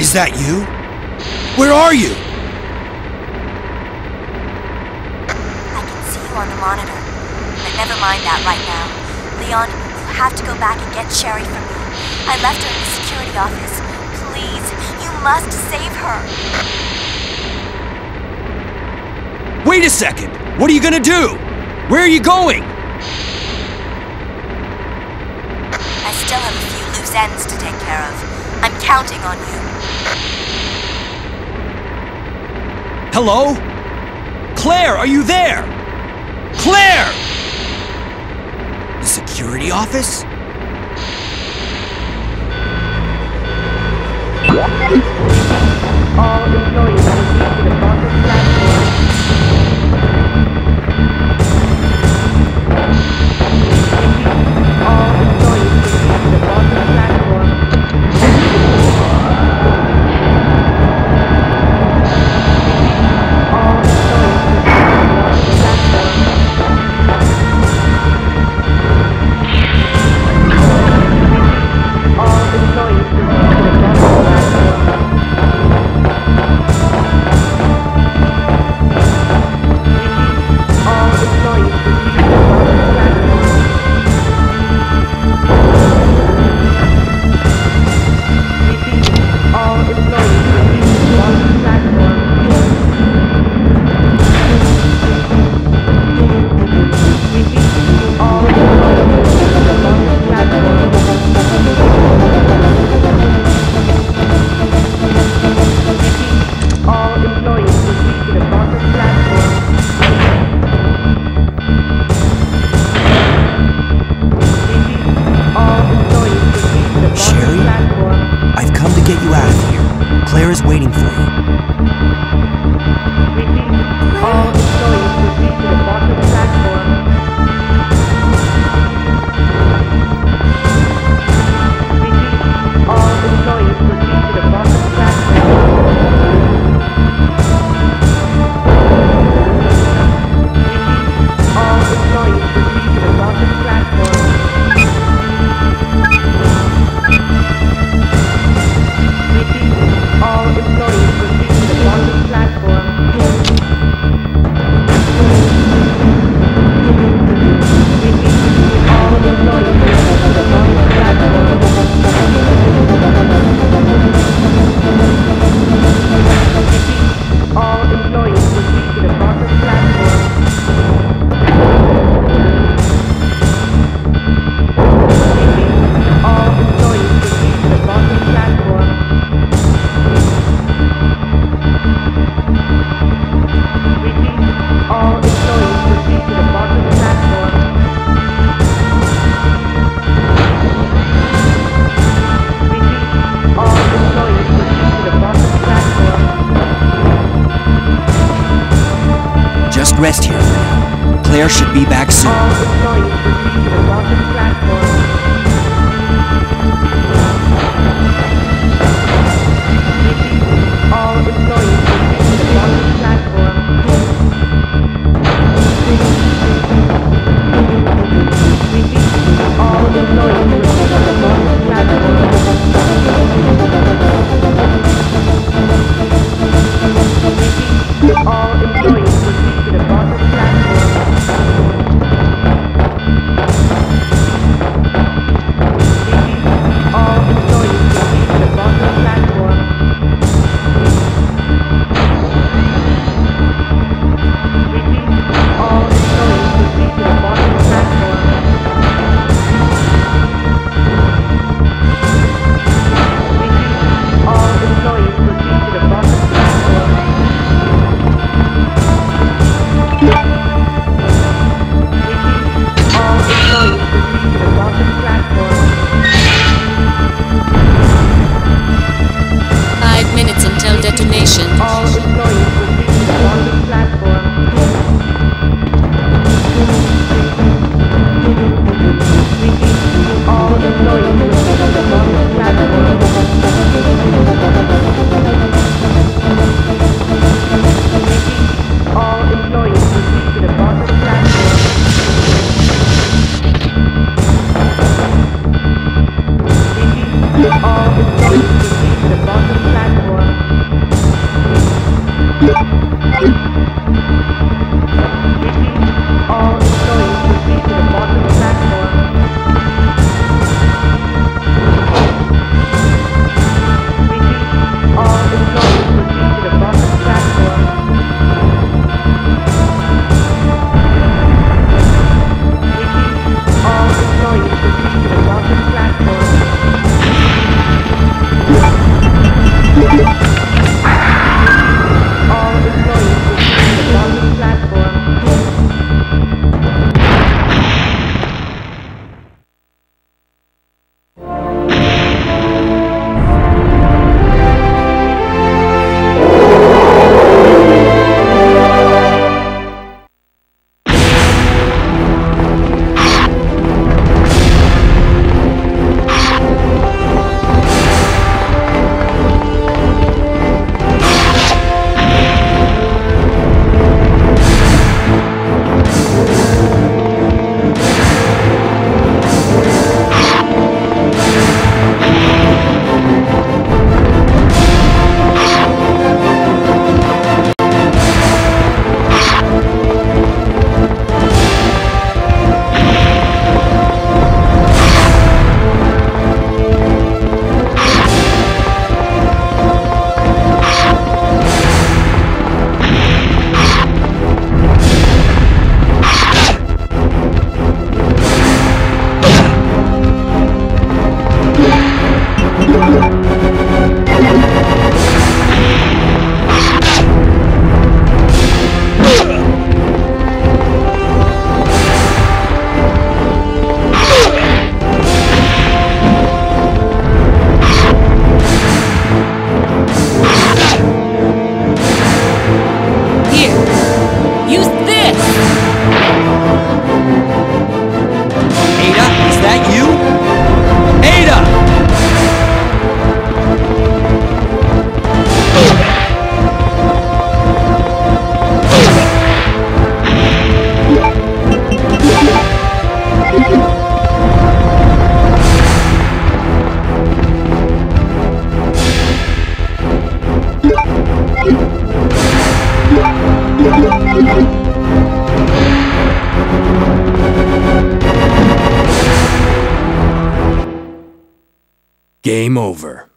Is that you? Where are you? I can see you on the monitor. But never mind that right now. Leon, you have to go back and get Sherry from me. I left her in the security office. Please, you must save her. Wait a second! What are you gonna do? Where are you going? I still have a few loose ends to take care of. I'm counting on you. Hello? Claire, are you there? Claire! The security office? Oh, All employees. Claire is waiting for you. Claire should be back soon. no Game over.